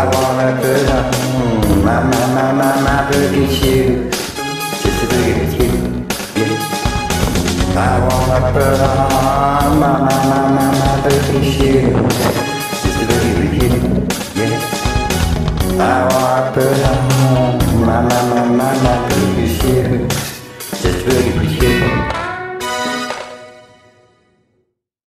I wanna put on my, my, my, my, my boogie. Just a boogie yeah. I wanna put on my, my, my, my, my boogie. Just a boogie yeah. I wanna put on my, my, my, my, my boogie